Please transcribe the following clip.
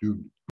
dude